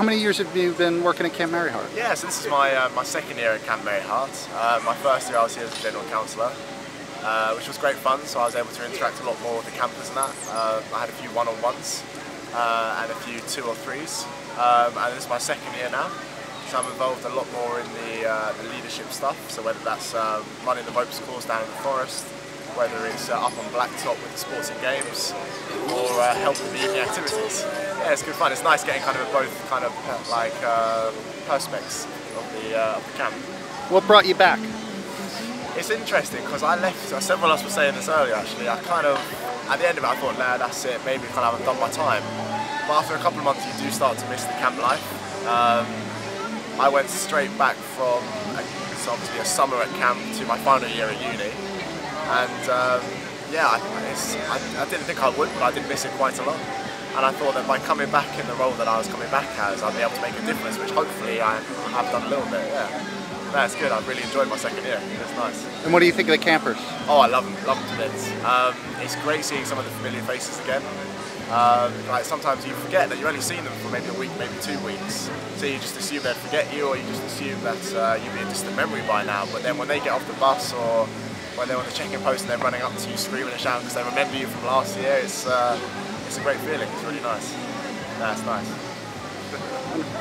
how many years have you been working at Camp Merry Heart? Yeah, so this is my uh, my second year at Camp Merry Heart. Uh, my first year I was here as a general counsellor, uh, which was great fun. So I was able to interact a lot more with the campers and that. Uh, I had a few one-on-ones uh, and a few two or threes. Um, and this is my second year now. So I'm involved a lot more in the, uh, the leadership stuff. So whether that's um, running the ropes course down in the forest, whether it's up on Blacktop with the sports and games, or helping the evening activities. Yeah, it's good fun. It's nice getting kind of both kind of like uh, perspectives of the, uh, of the camp. What brought you back? It's interesting because I left, several of us were saying this earlier actually, I kind of, at the end of it I thought, nah, that's it, maybe kind of I've done my time. But after a couple of months you do start to miss the camp life. Um, I went straight back from so obviously a summer at camp to my final year at uni. And um, yeah, I, I, I, didn't think I would, but I did miss it quite a lot. And I thought that by coming back in the role that I was coming back as, I'd be able to make a difference, which hopefully I have done a little bit, yeah. That's good, I've really enjoyed my second year, it's nice. And what do you think of the campers? Oh, I love them, love them to bits. Um, it's great seeing some of the familiar faces again. Um, like sometimes you forget that you've only seen them for maybe a week, maybe two weeks. So you just assume they'd forget you, or you just assume that uh, you'd be a distant memory by now. But then when they get off the bus, or when they're on the check-in post and they're running up to you, screaming and shouting because they remember you from last year, it's uh, it's a great feeling. It's really nice. That's nice.